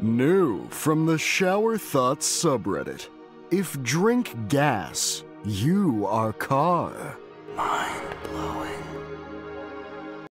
New from the Shower Thoughts subreddit. If drink gas, you are car.